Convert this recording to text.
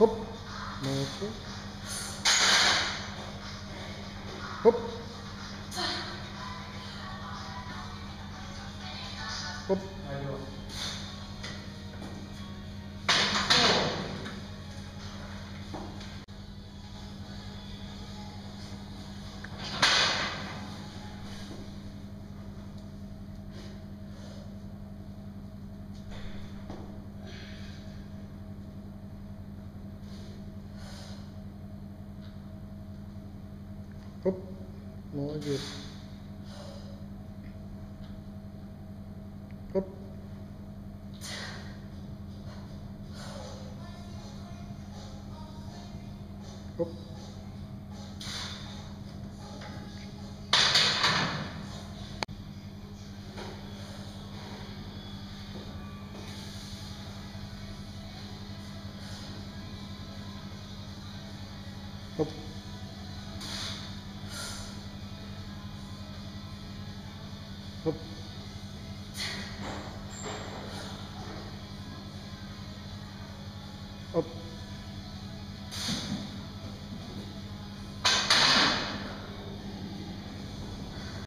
húp. Một phút húp. Húp. cúc mỗi dịp cúc cúc Thank you. ほっほっ。